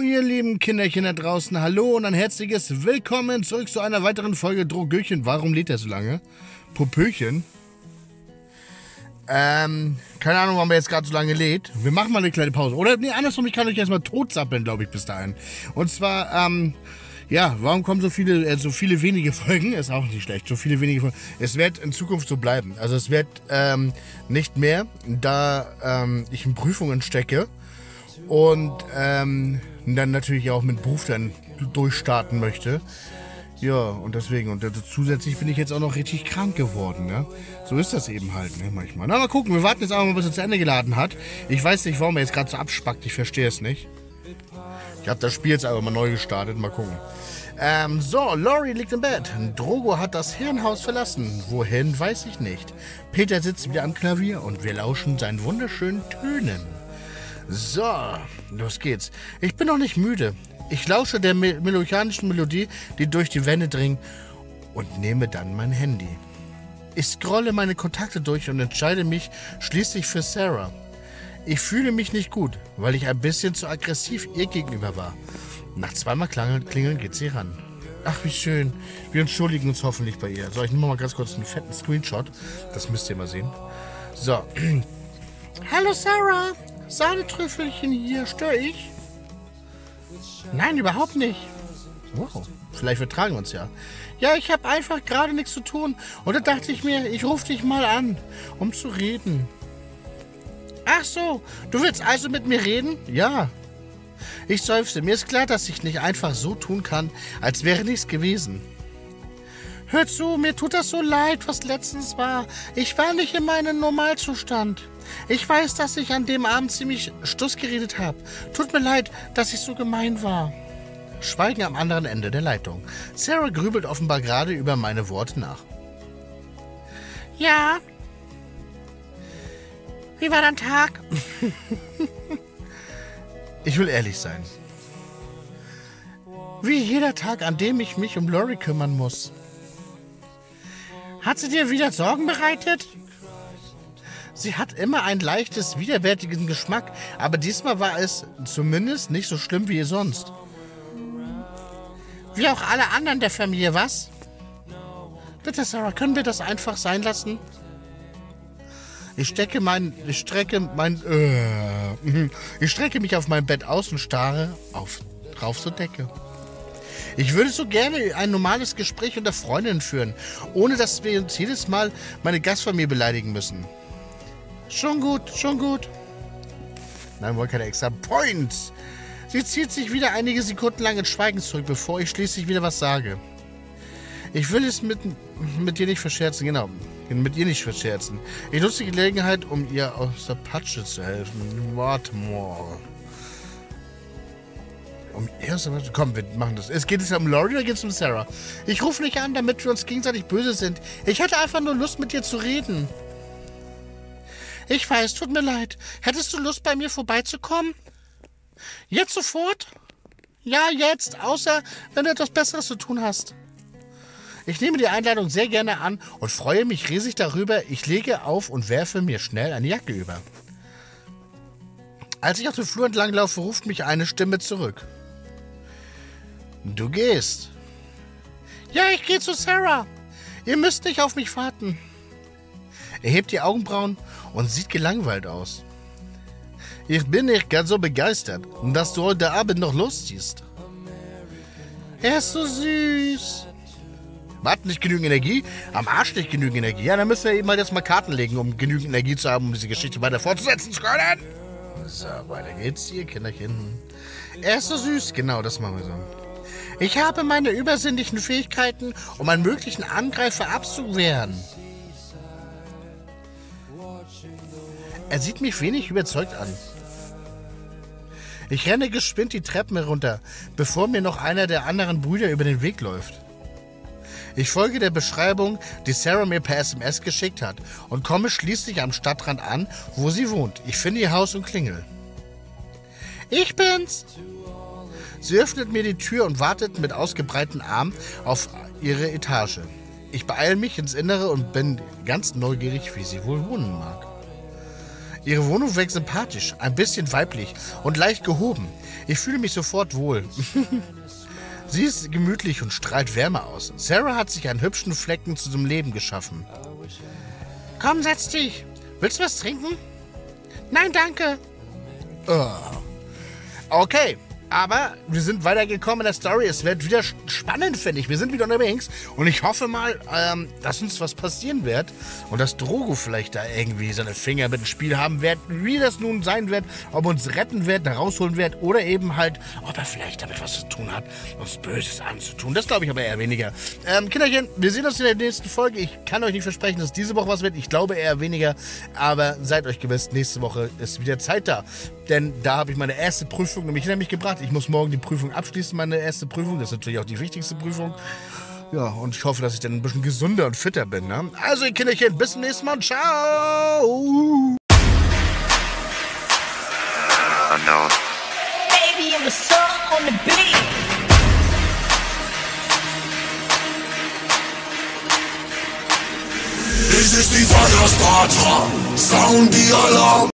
ihr lieben Kinderchen da draußen, hallo und ein herzliches Willkommen zurück zu einer weiteren Folge Drogöchen. Warum lädt er so lange? Popöchen? Ähm, keine Ahnung, warum er jetzt gerade so lange lädt. Wir machen mal eine kleine Pause. Oder, nee, andersrum, ich kann euch erstmal totsappeln, glaube ich, bis dahin. Und zwar, ähm, ja, warum kommen so viele, äh, so viele wenige Folgen? Ist auch nicht schlecht. So viele wenige Folgen. Es wird in Zukunft so bleiben. Also es wird ähm, nicht mehr, da ähm, ich in Prüfungen stecke und ähm, dann natürlich auch mit Beruf dann durchstarten möchte. Ja, und deswegen, und zusätzlich bin ich jetzt auch noch richtig krank geworden, ne? So ist das eben halt, ne, manchmal. Na, mal gucken, wir warten jetzt einfach mal, bis er zu Ende geladen hat. Ich weiß nicht, warum er jetzt gerade so abspackt, ich verstehe es nicht. Ich habe das Spiel jetzt einfach mal neu gestartet, mal gucken. Ähm, so, Laurie liegt im Bett. Drogo hat das Herrenhaus verlassen. Wohin, weiß ich nicht. Peter sitzt wieder am Klavier und wir lauschen seinen wunderschönen Tönen. So, los geht's. Ich bin noch nicht müde. Ich lausche der me melodianischen Melodie, die durch die Wände dringt und nehme dann mein Handy. Ich scrolle meine Kontakte durch und entscheide mich schließlich für Sarah. Ich fühle mich nicht gut, weil ich ein bisschen zu aggressiv ihr gegenüber war. Nach zweimal Klingeln geht sie ran. Ach, wie schön. Wir entschuldigen uns hoffentlich bei ihr. So, ich nehme mal ganz kurz einen fetten Screenshot. Das müsst ihr mal sehen. So. Hallo Sarah. Sahnetrüffelchen hier. Störe ich? Nein, überhaupt nicht. Wow. Vielleicht vertragen wir uns ja. Ja, ich habe einfach gerade nichts zu tun. Und da dachte ich mir, ich rufe dich mal an, um zu reden. Ach so, du willst also mit mir reden? Ja. Ich seufzte. Mir ist klar, dass ich nicht einfach so tun kann, als wäre nichts gewesen. Hör zu, mir tut das so leid, was letztens war. Ich war nicht in meinem Normalzustand. Ich weiß, dass ich an dem Abend ziemlich Stuss geredet habe. Tut mir leid, dass ich so gemein war. Schweigen am anderen Ende der Leitung. Sarah grübelt offenbar gerade über meine Worte nach. Ja. Wie war dein Tag? ich will ehrlich sein. Wie jeder Tag, an dem ich mich um Lori kümmern muss. Hat sie dir wieder Sorgen bereitet? Sie hat immer einen leichtes, widerwärtigen Geschmack, aber diesmal war es zumindest nicht so schlimm wie sonst. Wie auch alle anderen der Familie, was? Bitte, Sarah, können wir das einfach sein lassen? Ich stecke mein, ich strecke mein, äh, ich strecke mich auf mein Bett aus und starre auf, drauf zur Decke. Ich würde so gerne ein normales Gespräch unter Freundinnen führen, ohne dass wir uns jedes Mal meine Gastfamilie beleidigen müssen. Schon gut, schon gut. Nein, wir wollen keine extra Points. Sie zieht sich wieder einige Sekunden lang in Schweigen zurück, bevor ich schließlich wieder was sage. Ich will es mit, mit dir nicht verscherzen, genau. Mit ihr nicht verscherzen. Ich nutze die Gelegenheit, um ihr aus der Patsche zu helfen. Warte mal. Um erste Komm, wir machen das. Es geht es um Laurie oder geht es um Sarah? Ich rufe nicht an, damit wir uns gegenseitig böse sind. Ich hatte einfach nur Lust, mit dir zu reden. Ich weiß, tut mir leid. Hättest du Lust, bei mir vorbeizukommen? Jetzt sofort? Ja, jetzt, außer wenn du etwas Besseres zu tun hast. Ich nehme die Einladung sehr gerne an und freue mich riesig darüber. Ich lege auf und werfe mir schnell eine Jacke über. Als ich auf den Flur entlang laufe, ruft mich eine Stimme zurück. Du gehst. Ja, ich gehe zu Sarah. Ihr müsst nicht auf mich warten. Er hebt die Augenbrauen und sieht gelangweilt aus. Ich bin nicht ganz so begeistert, dass du heute Abend noch losziehst. Er ist so süß. Wart nicht genügend Energie? Am Arsch nicht genügend Energie. Ja, dann müssen wir eben mal jetzt mal Karten legen, um genügend Energie zu haben, um diese Geschichte weiter fortzusetzen zu können. So, weiter geht's hier, Kinderchen. Er ist so süß. Genau, das machen wir so. Ich habe meine übersinnlichen Fähigkeiten, um einen möglichen Angreifer abzuwehren. Er sieht mich wenig überzeugt an. Ich renne geschwind die Treppen herunter, bevor mir noch einer der anderen Brüder über den Weg läuft. Ich folge der Beschreibung, die Sarah mir per SMS geschickt hat und komme schließlich am Stadtrand an, wo sie wohnt. Ich finde ihr Haus und klingel. Ich bin's! Sie öffnet mir die Tür und wartet mit ausgebreiteten Armen auf ihre Etage. Ich beeile mich ins Innere und bin ganz neugierig, wie sie wohl wohnen mag. Ihre Wohnung wirkt sympathisch, ein bisschen weiblich und leicht gehoben. Ich fühle mich sofort wohl. Sie ist gemütlich und strahlt Wärme aus. Sarah hat sich einen hübschen Flecken zu zum Leben geschaffen. Komm, setz dich. Willst du was trinken? Nein, danke. Oh. Okay, aber wir sind weitergekommen in der Story. Es wird wieder spannend, finde ich. Wir sind wieder unterwegs und ich hoffe mal, ähm, dass uns was passieren wird und dass Drogo vielleicht da irgendwie seine Finger mit dem Spiel haben wird, wie das nun sein wird, ob uns retten wird, rausholen wird oder eben halt, ob er vielleicht damit was zu tun hat, uns Böses anzutun. Das glaube ich aber eher weniger. Ähm, Kinderchen, wir sehen uns in der nächsten Folge. Ich kann euch nicht versprechen, dass diese Woche was wird. Ich glaube eher weniger, aber seid euch gewiss, nächste Woche ist wieder Zeit da. Denn da habe ich meine erste Prüfung nämlich hinter mich gebracht. Ich muss morgen die Prüfung abschließen, meine erste Prüfung. Das ist natürlich auch die wichtigste Prüfung. Ja, und ich hoffe, dass ich dann ein bisschen gesünder und fitter bin. Ne? Also, ihr Kinderchen, bis zum nächsten Mal. Ciao! Unknown. Baby, I'm a song on the beat. This is die Vaterstraße, Sound die Alarm.